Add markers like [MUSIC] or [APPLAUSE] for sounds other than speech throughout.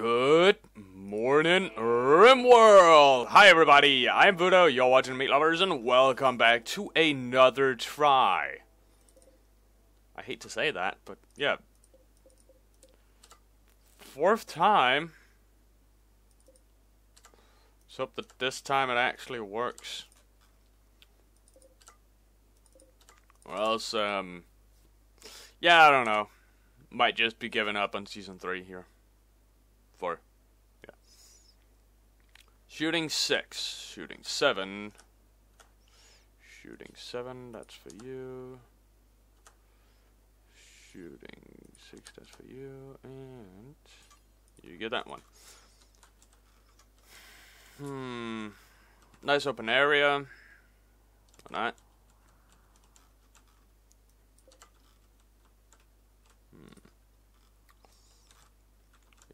Good morning, RimWorld! Hi everybody, I'm Vudo, you're watching Meat Lovers, and welcome back to another try. I hate to say that, but yeah. Fourth time. Let's hope that this time it actually works. Or else, um... Yeah, I don't know. Might just be giving up on Season 3 here. Four. Yeah. Shooting 6. Shooting 7. Shooting 7, that's for you. Shooting 6, that's for you. And you get that one. Hmm. Nice open area. Or not.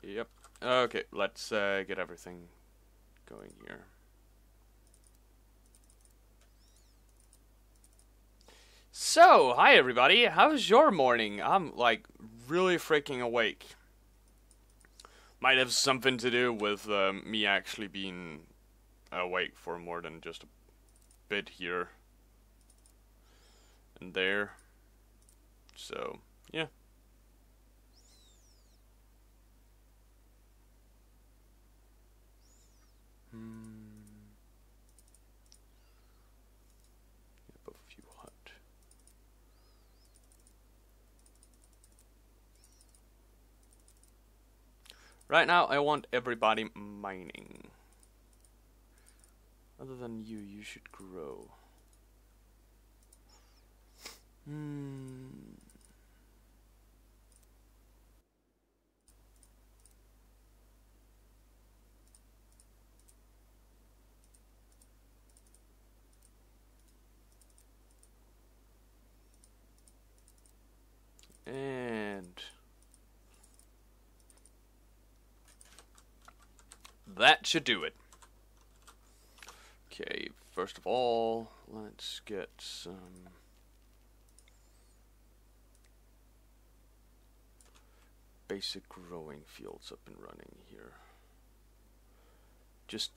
Yep. Okay, let's uh, get everything going here. So, hi everybody. How's your morning? I'm like really freaking awake. Might have something to do with um, me actually being awake for more than just a bit here and there. So, yeah. Yep, a few hut. Right now, I want everybody mining. Other than you, you should grow. Hmm. And that should do it. Okay, first of all, let's get some basic growing fields up and running here. Just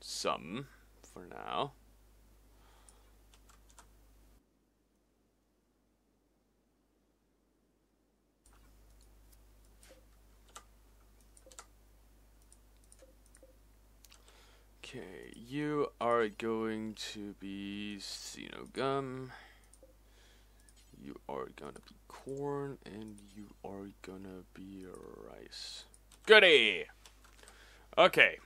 some for now. Okay, you are going to be gum. You are gonna be corn, and you are gonna be rice. Goody! Okay.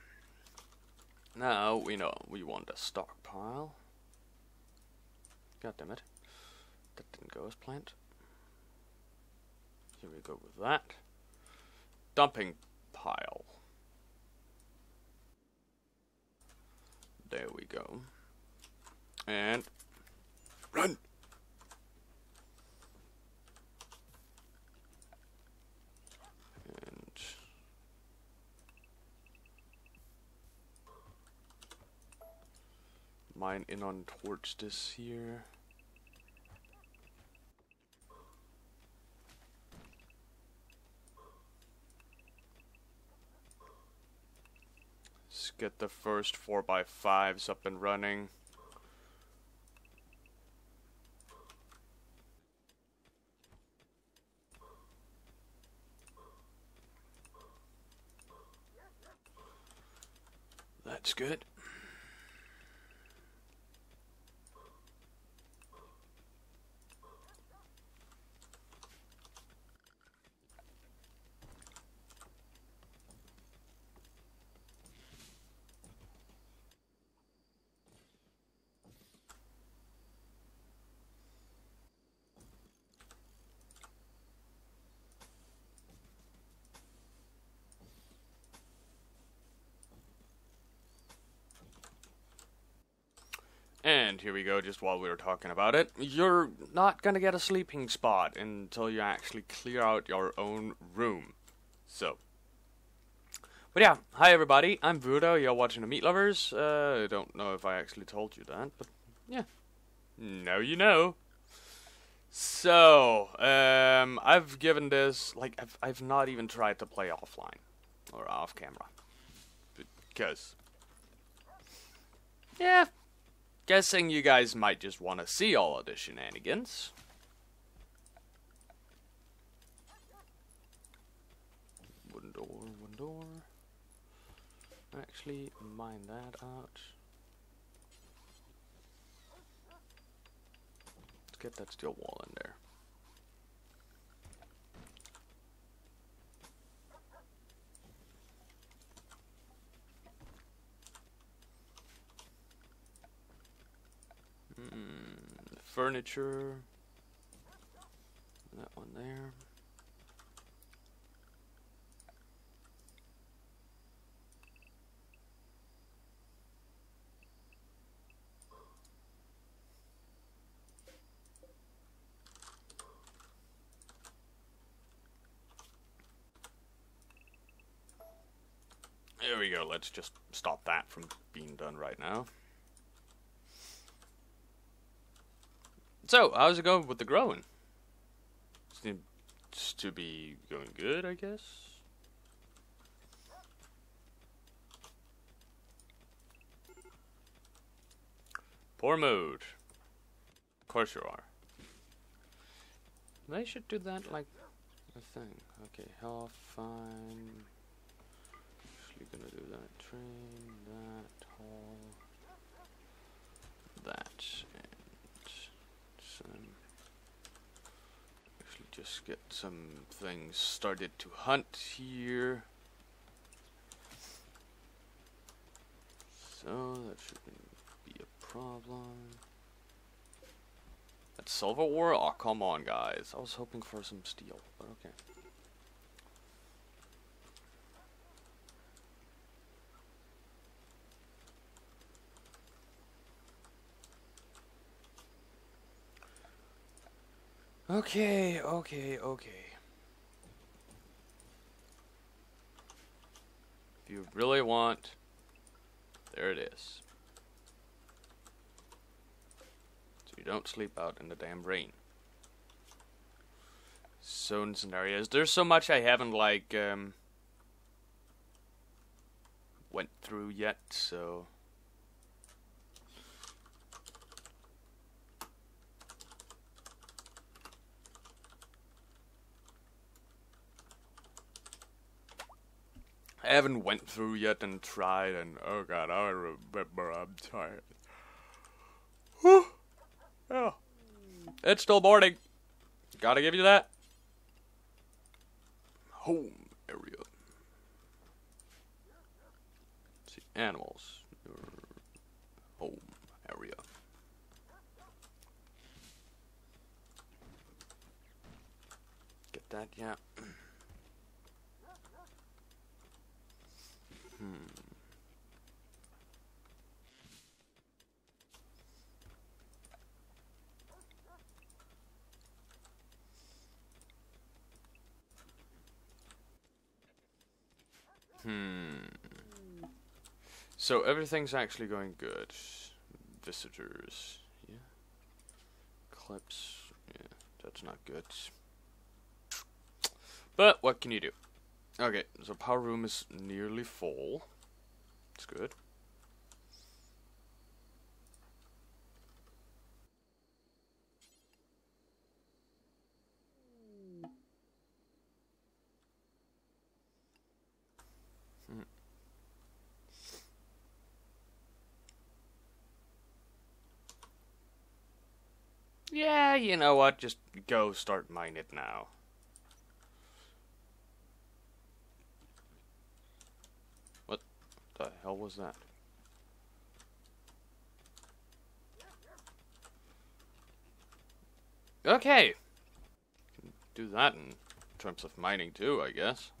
Now we know we want a stockpile. God damn it. That didn't go as planned. Here we go with that. Dumping pile. There we go. And run. And mine in on towards this here. Let's get the first 4x5s up and running. That's good. And here we go, just while we were talking about it. You're not gonna get a sleeping spot until you actually clear out your own room. So. But yeah, hi everybody, I'm Vudo, you're watching the Meat Lovers. Uh, I don't know if I actually told you that, but yeah. Now you know. So, um, I've given this, like, I've, I've not even tried to play offline. or off camera. Because, yeah, guessing you guys might just want to see all of the shenanigans. Wooden door, wooden door. Actually, mine that out. Let's get that steel wall in there. Mm, furniture. That one there. There we go. Let's just stop that from being done right now. So, how's it going with the growing? Seems to be going good, I guess. Poor mood. Of course you are. They should do that like a thing. Okay, health, fine. Actually gonna do that. Train, that, hall, that, and some. Actually, just get some things started to hunt here. So that shouldn't be a problem. That silver ore? Oh, come on, guys. I was hoping for some steel, but okay. Okay, okay, okay. If you really want, there it is. So you don't sleep out in the damn rain. Zones and areas. There's so much I haven't like um went through yet, so haven't went through yet and tried and oh god, I remember I'm tired. Whew. Oh. It's still morning. Gotta give you that. Home area. Let's see, animals. Home area. Get that, yeah. Hmm. Hmm. So everything's actually going good. Visitors. Yeah. Clips. Yeah, that's not good. But what can you do? Okay, so power room is nearly full. It's good. Hmm. Yeah, you know what? Just go start mine it now. The hell was that? Okay. Do that in terms of mining too, I guess.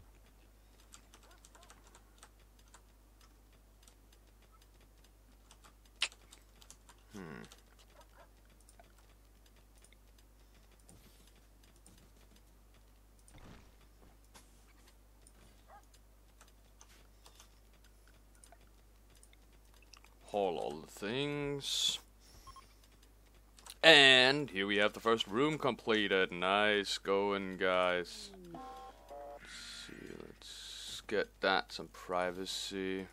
Hmm. haul all the things. And here we have the first room completed. Nice going, guys. Let's see, let's get that some privacy.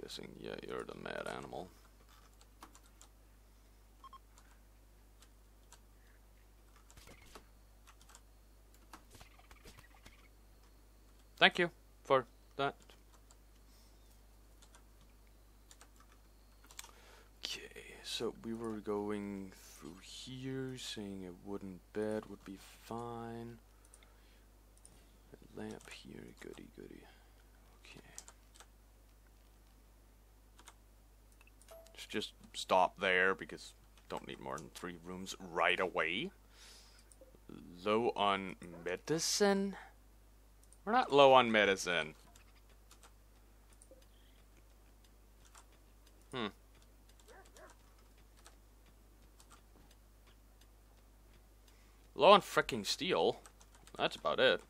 Guessing, yeah, you're the mad animal. Thank you for that. Okay, so we were going through here, saying a wooden bed would be fine. A lamp here, goody goody. Okay. Let's just stop there because don't need more than three rooms right away. Low on medicine? We're not low on medicine. Hmm. Low on freaking steel. That's about it.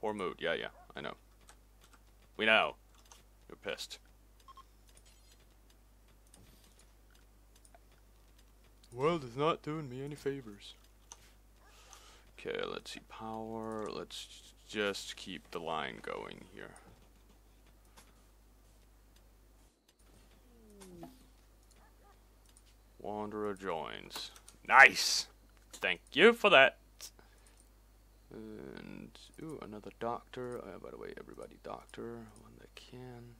Poor mood. Yeah, yeah, I know. We know. You're pissed. World is not doing me any favors. Okay, let's see. Power. Let's just keep the line going here. Wanderer joins. Nice! Thank you for that. And, ooh, another doctor. Uh, by the way, everybody doctor, one that can.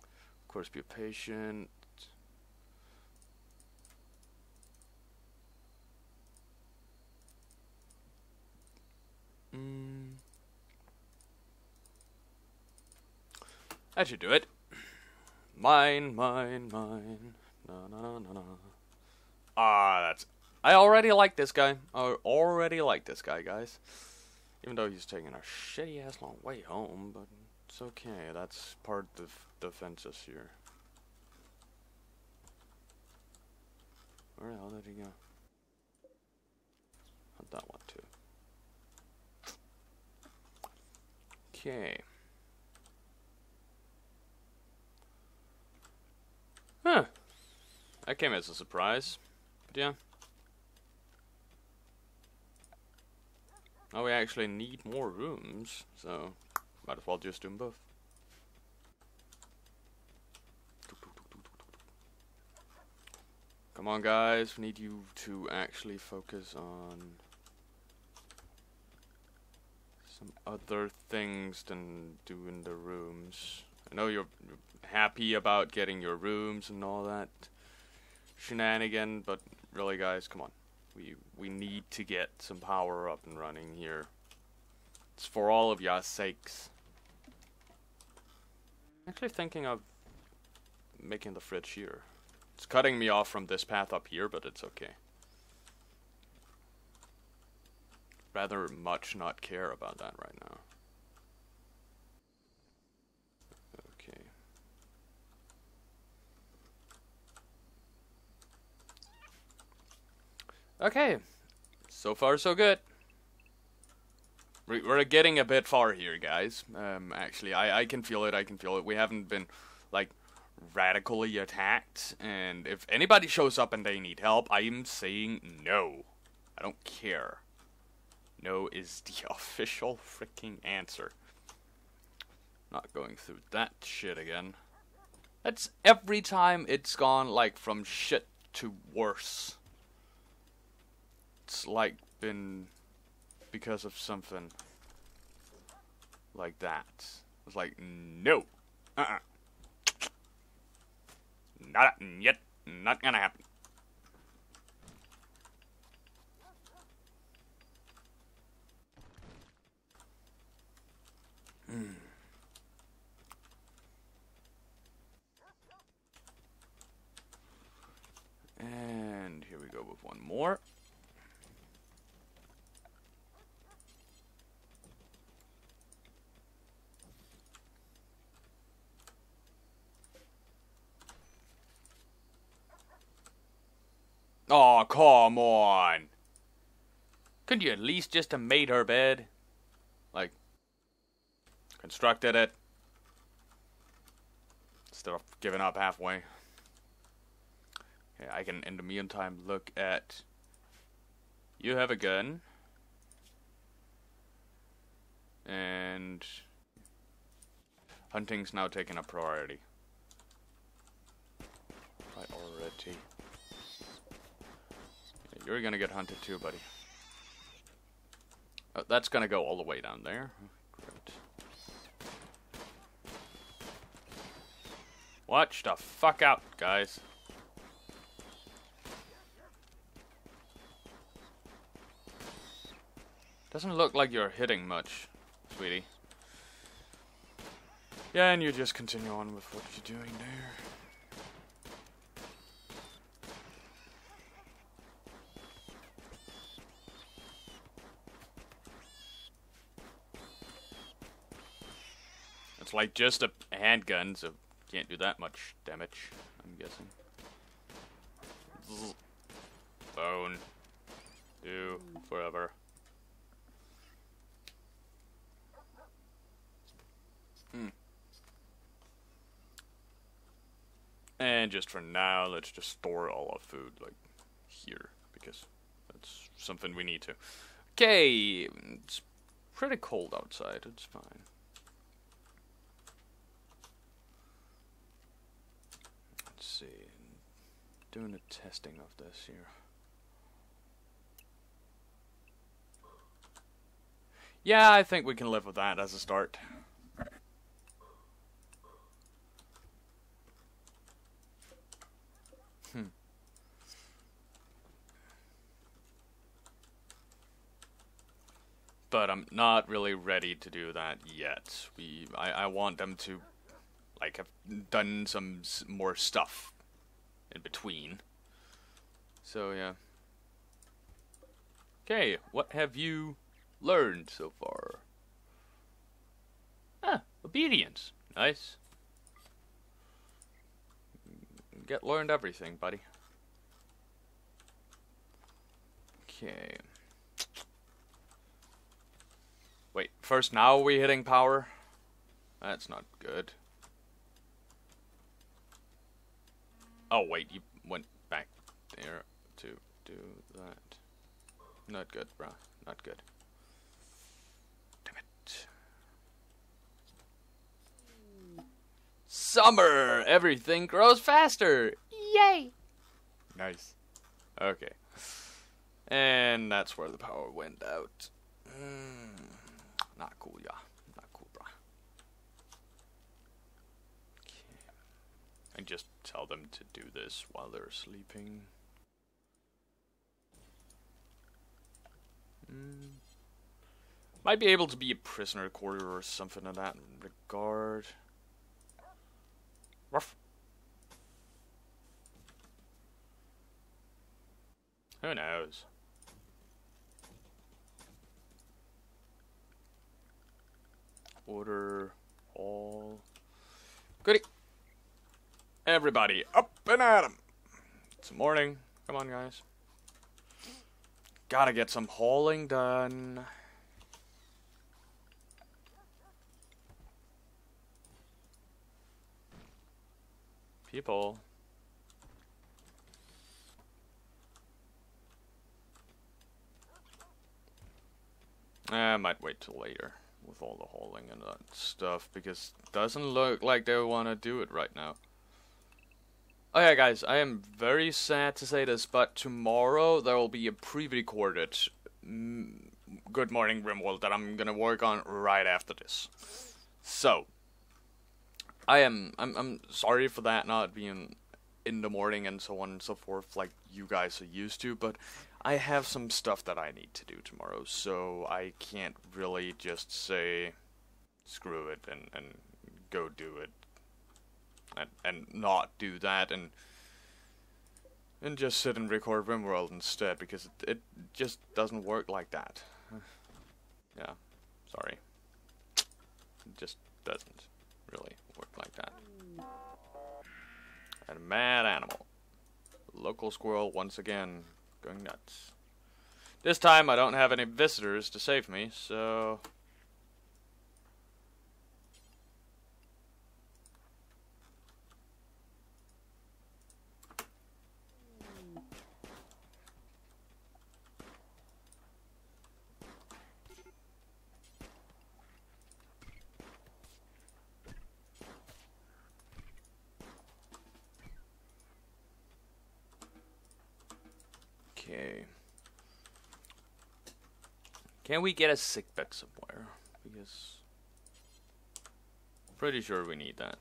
Of course, be a patient. Mm. That should do it. Mine, mine, mine. Na na na na. Ah, that's. I already like this guy. I already like this guy, guys. Even though he's taking a shitty ass long way home, but it's okay. That's part of the fences here. Where the hell did he go? Not that one too. Okay. Huh. Hmm. That came as a surprise. But yeah. Now we actually need more rooms, so might as well just do them both. Come on guys, we need you to actually focus on some other things than doing the rooms. I know you're happy about getting your rooms and all that shenanigan, but really, guys, come on. We we need to get some power up and running here. It's for all of y'all's sakes. I'm actually thinking of making the fridge here. It's cutting me off from this path up here, but it's okay. Rather much not care about that right now. Okay. Okay. So far, so good. We're getting a bit far here, guys. Um, actually, I, I can feel it. I can feel it. We haven't been, like, radically attacked. And if anybody shows up and they need help, I am saying no. I don't care. No is the [LAUGHS] official freaking answer. Not going through that shit again. That's every time it's gone like from shit to worse. It's like been because of something like that. It's like no. Uh-uh. Not yet. Not gonna happen. And here we go with one more. Oh, come on. Couldn't you at least just have made her bed? Like, constructed it instead of giving up halfway. Okay, I can, in the meantime, look at. You have a gun. And. Hunting's now taking a priority. Priority. You're gonna get hunted too, buddy. Oh, that's gonna go all the way down there. Watch the fuck out, guys. Doesn't look like you're hitting much, sweetie. Yeah, and you just continue on with what you're doing there. It's like just a handgun, so can't do that much damage, I'm guessing. Bone. Do forever. Hmm. And just for now, let's just store all our food, like, here, because that's something we need to. Okay, it's pretty cold outside, it's fine. Let's see, doing the testing of this here. Yeah, I think we can live with that as a start. Hmm. But I'm not really ready to do that yet. We, I, I want them to, like, have done some more stuff in between. So yeah. Okay, what have you learned so far? Ah, obedience. Nice. Get learned everything, buddy. Okay. Wait, first now are we hitting power? That's not good. Oh wait, you went back there to do that. Not good, bruh. Not good. Damn it. Summer! Everything grows faster! Yay! Nice. Okay. And that's where the power went out. Mm, not cool, yeah. Not cool, bruh. Okay. And just tell them to do this while they're sleeping. Mm. Might be able to be a prisoner quarter or something of that regard. Ruff. Who knows? Order all. Goody. Everybody up and at 'em. It's morning. Come on, guys. Gotta get some hauling done. People. Eh, I might wait till later with all the hauling and that stuff because it doesn't look like they want to do it right now. Oh yeah, guys, I am very sad to say this, but tomorrow there will be a pre-recorded mm, Good Morning Rimworld that I'm gonna work on right after this. So, I am I'm I'm sorry for that not being in the morning and so on and so forth like you guys are used to, but I have some stuff that I need to do tomorrow, so I can't really just say screw it and, and go do it and and not do that and and just sit and record RimWorld instead because it, it just doesn't work like that. [SIGHS] yeah, sorry. It just doesn't really work like that. And a mad animal. Local squirrel once again going nuts. This time I don't have any visitors to save me, so Okay. Can we get a sick bed somewhere? Because I'm pretty sure we need that.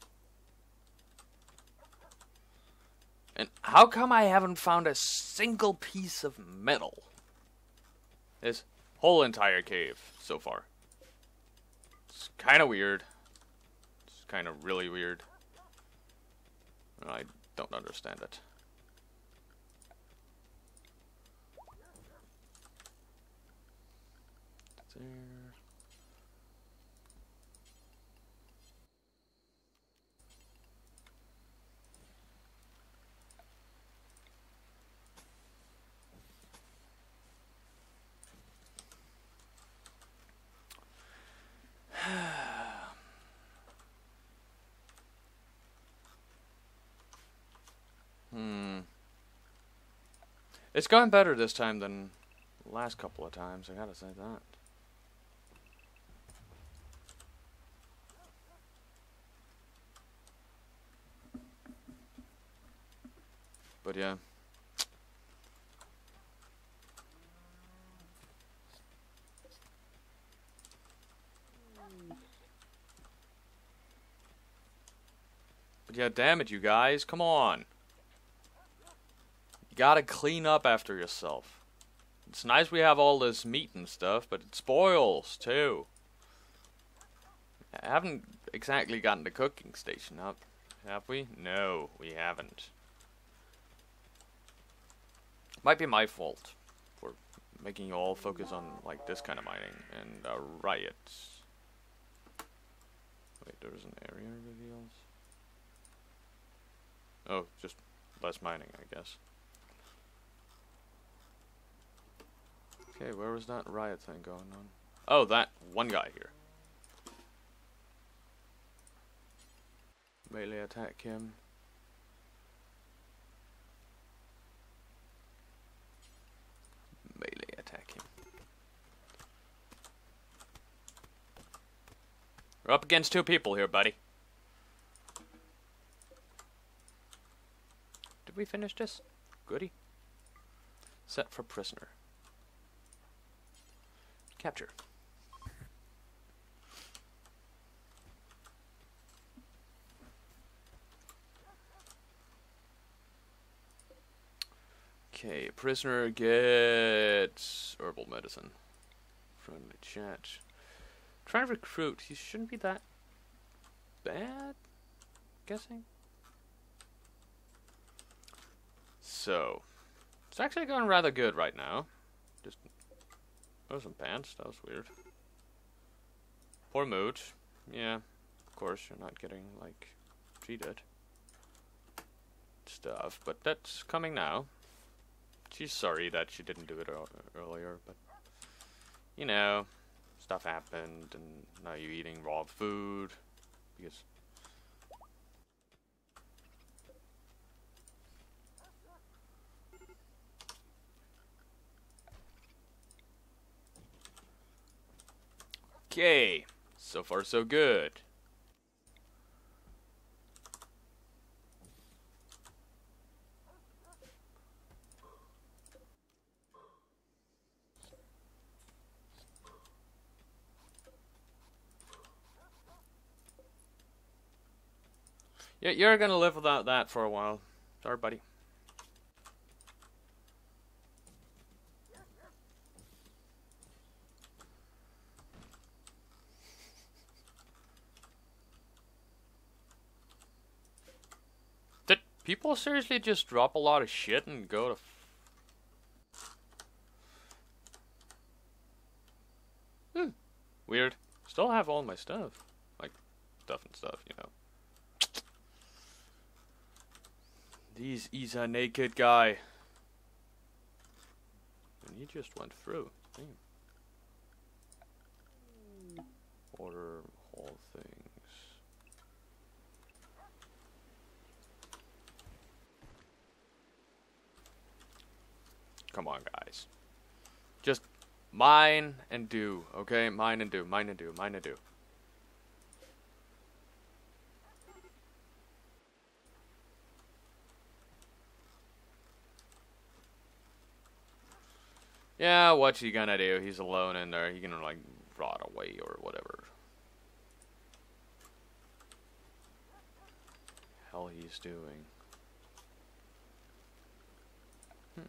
And how come I haven't found a single piece of metal? This whole entire cave so far. It's kind of weird. It's kind of really weird. I don't understand it. There. [SIGHS] hmm. It's gone better this time than last couple of times, I gotta say that. But yeah. But yeah, damn it, you guys. Come on. You gotta clean up after yourself. It's nice we have all this meat and stuff, but it spoils, too. I haven't exactly gotten the cooking station up, have we? No, we haven't. Might be my fault for making you all focus on like this kind of mining and uh, riots. Wait, there's an area reveals. Oh, just less mining, I guess. Okay, where was that riot thing going on? Oh, that one guy here. Melee attack him. Melee attack him. We're up against two people here, buddy. Did we finish this? Goody. Set for prisoner. Capture. Okay, prisoner gets herbal medicine. Friendly chat. Try to recruit. He shouldn't be that bad. Guessing. So, it's actually going rather good right now. Just Oh, some pants. That was weird. Poor mood. Yeah, of course, you're not getting, like, treated Stuff, but that's coming now. She's sorry that she didn't do it earlier, but, you know, stuff happened, and now you're eating raw food, because Okay, so far so good. You're gonna live without that for a while. Sorry, buddy. Did people seriously just drop a lot of shit and go to. hmm. Weird. Still have all my stuff. Like, stuff and stuff, you know. These, he's a naked guy. And he just went through. Damn. Order whole thing. Come on, guys. Just mine and do, okay? Mine and do, mine and do, mine and do. Yeah, what's he gonna do? He's alone in there. He gonna like rot away or whatever. Hell, he's doing. Hmm.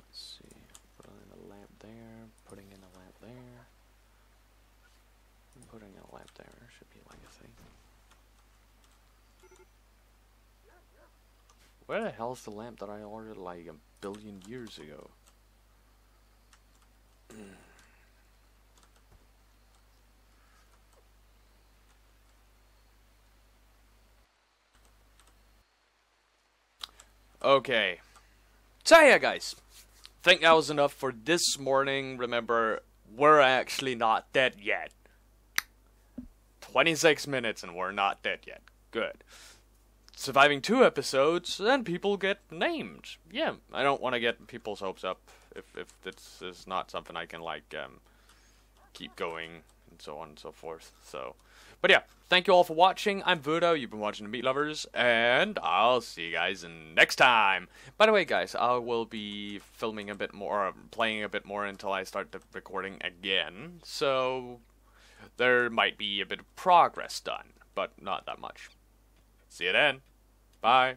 Let's see. Putting a lamp there. Putting in a lamp there. Putting in a lamp there should be like a thing. Where the hell's the lamp that I ordered like a billion years ago? Okay. So yeah, guys. Think that was enough for this morning. Remember, we're actually not dead yet. 26 minutes and we're not dead yet. Good. Surviving two episodes, then people get named. Yeah, I don't want to get people's hopes up if, if this is not something I can, like, um, keep going and so on and so forth. So, but yeah, thank you all for watching. I'm Vudo. You've been watching The Meat Lovers, and I'll see you guys next time. By the way, guys, I will be filming a bit more, playing a bit more until I start the recording again. So, there might be a bit of progress done, but not that much. See you then. Bye.